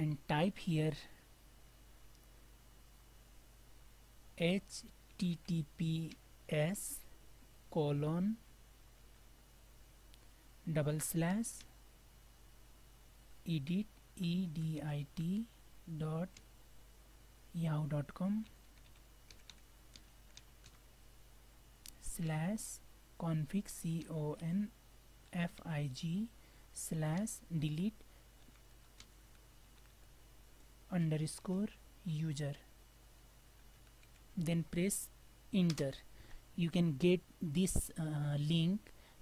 and type here https colon double slash edit edit dot yahoo dot com slash config c o n f i g slash delete underscore user. Then press enter. You can get this uh, link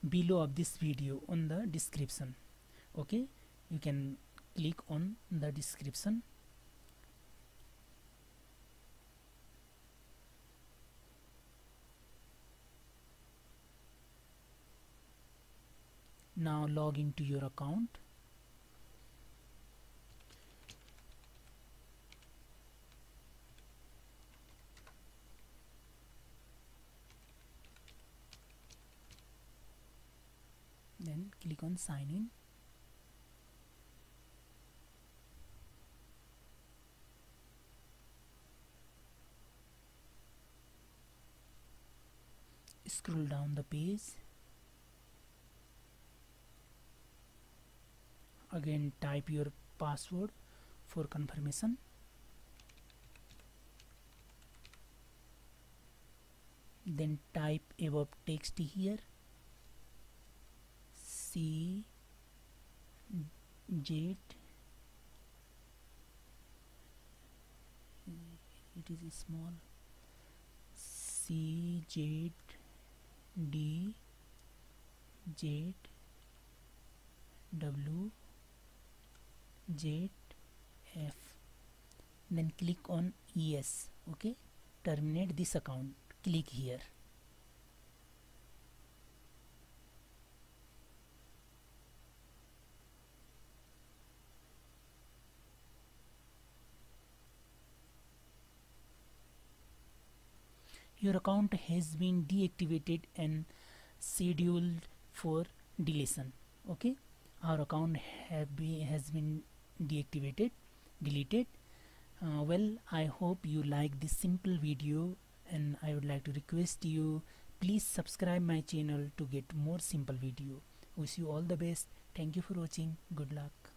below of this video on the description. Okay? You can click on the description. Now log into your account then click on sign in. Scroll down the page. Again type your password for confirmation. Then type above text here C jet it is small C jet D jet W jet F. Then click on yes okay? Terminate this account. Click here your account has been deactivated and scheduled for deletion okay? Our account have been has been deactivated deleted. Uh, well i hope you like this simple video and i would like to request you please subscribe my channel to get more simple video. Wish you all the best. Thank you for watching. Good luck